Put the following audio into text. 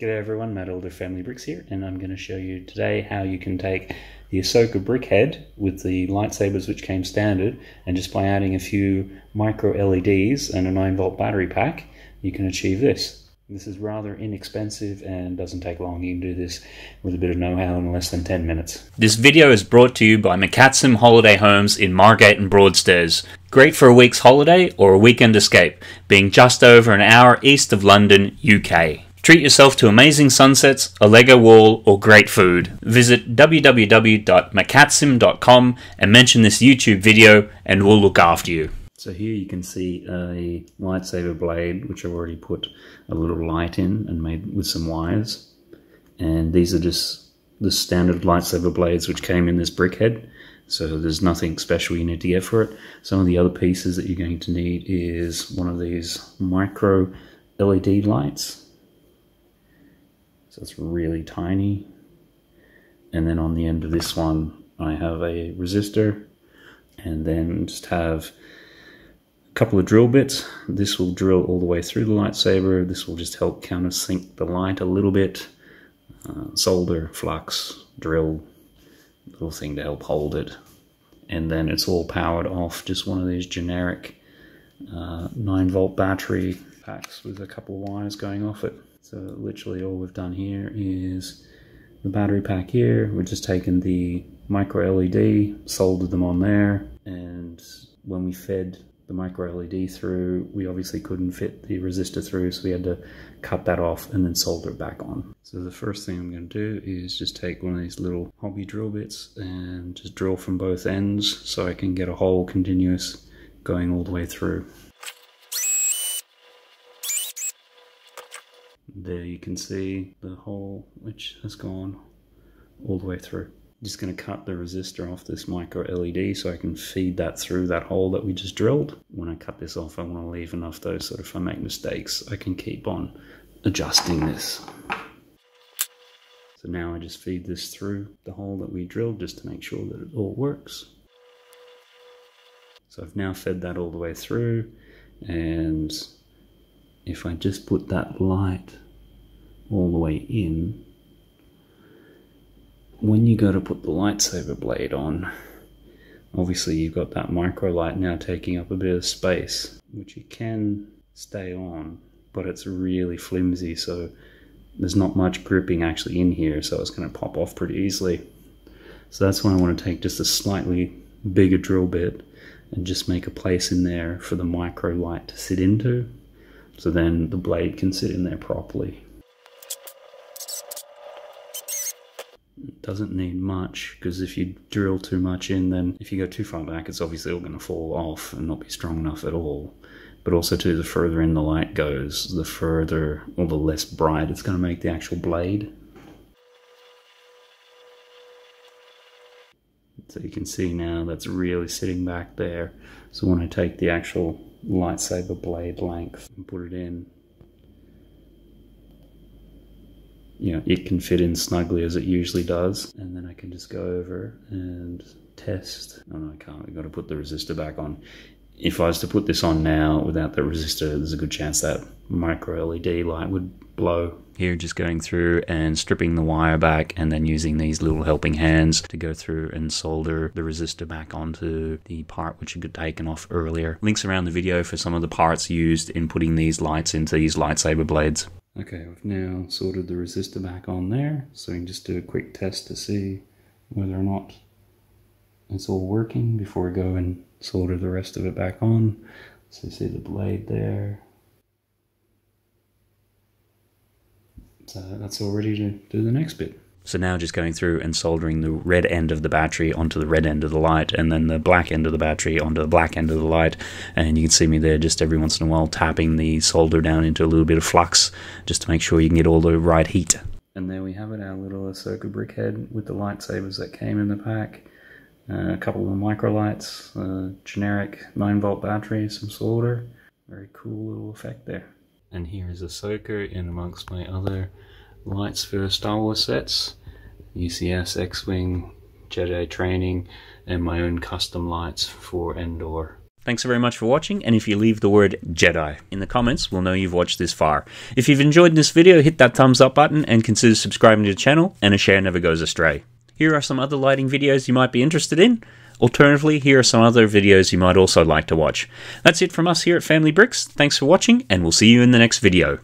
G'day everyone, Matt Elder Family Bricks here, and I'm going to show you today how you can take the Ahsoka brickhead with the lightsabers which came standard, and just by adding a few micro LEDs and a 9 volt battery pack, you can achieve this. This is rather inexpensive and doesn't take long. You can do this with a bit of know-how in less than 10 minutes. This video is brought to you by Macatsim Holiday Homes in Margate and Broadstairs. Great for a week's holiday or a weekend escape, being just over an hour east of London, UK. Treat yourself to amazing sunsets, a Lego wall, or great food. Visit www.macatsim.com and mention this YouTube video, and we'll look after you. So here you can see a lightsaber blade, which I've already put a little light in and made with some wires. And these are just the standard lightsaber blades which came in this brickhead. So there's nothing special you need to get for it. Some of the other pieces that you're going to need is one of these micro LED lights so it's really tiny. And then on the end of this one, I have a resistor and then just have a couple of drill bits. This will drill all the way through the lightsaber. This will just help countersink the light a little bit. Uh, solder, flux, drill, little thing to help hold it. And then it's all powered off just one of these generic uh, 9 volt battery packs with a couple of wires going off it. So literally all we've done here is the battery pack here. We've just taken the micro LED, soldered them on there, and when we fed the micro LED through, we obviously couldn't fit the resistor through, so we had to cut that off and then solder it back on. So the first thing I'm going to do is just take one of these little hobby drill bits and just drill from both ends so I can get a hole continuous going all the way through. There you can see the hole which has gone all the way through. I'm Just going to cut the resistor off this micro LED so I can feed that through that hole that we just drilled. When I cut this off I want to leave enough though so if I make mistakes I can keep on adjusting this. So now I just feed this through the hole that we drilled just to make sure that it all works. So I've now fed that all the way through and if I just put that light all the way in, when you go to put the lightsaber blade on, obviously you've got that micro light now taking up a bit of space, which you can stay on, but it's really flimsy, so there's not much gripping actually in here, so it's going to pop off pretty easily. So that's why I want to take just a slightly bigger drill bit and just make a place in there for the micro light to sit into so then the blade can sit in there properly. Doesn't need much because if you drill too much in then if you go too far back it's obviously all going to fall off and not be strong enough at all. But also too the further in the light goes the further or the less bright it's going to make the actual blade. So you can see now that's really sitting back there. So when I take the actual lightsaber blade length and put it in, you know, it can fit in snugly as it usually does. And then I can just go over and test. Oh no, I can't. I've got to put the resistor back on. If I was to put this on now without the resistor, there's a good chance that micro LED light would blow. Here, just going through and stripping the wire back and then using these little helping hands to go through and solder the resistor back onto the part which had got taken off earlier. Links around the video for some of the parts used in putting these lights into these lightsaber blades. Okay, I've now soldered the resistor back on there, so we can just do a quick test to see whether or not it's all working before we go and solder the rest of it back on. So you see the blade there. So that's all ready to do the next bit. So now just going through and soldering the red end of the battery onto the red end of the light and then the black end of the battery onto the black end of the light. And you can see me there just every once in a while tapping the solder down into a little bit of flux just to make sure you can get all the right heat. And there we have it, our little Ahsoka brickhead with the lightsabers that came in the pack. Uh, a couple of micro lights, uh, generic 9 volt battery, some solder. Very cool little effect there. And here is Ahsoka in amongst my other lights for Star Wars sets. UCS, X-Wing, Jedi Training, and my own custom lights for Endor. Thanks very much for watching, and if you leave the word Jedi in the comments, we'll know you've watched this far. If you've enjoyed this video, hit that thumbs up button and consider subscribing to the channel, and a share never goes astray. Here are some other lighting videos you might be interested in. Alternatively, here are some other videos you might also like to watch. That's it from us here at Family Bricks. Thanks for watching, and we'll see you in the next video.